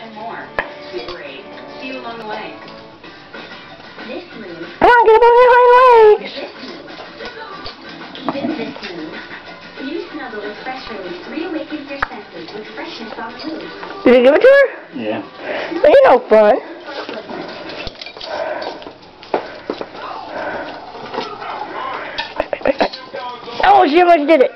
and more. See you along the way. This moon, Come on, get up on your hind legs. this moon. This moon, you snuggle with fresh release reawakens your senses with freshness on the move. Did you give it to her? Yeah. Well, you're no fun. Oh, she almost did it.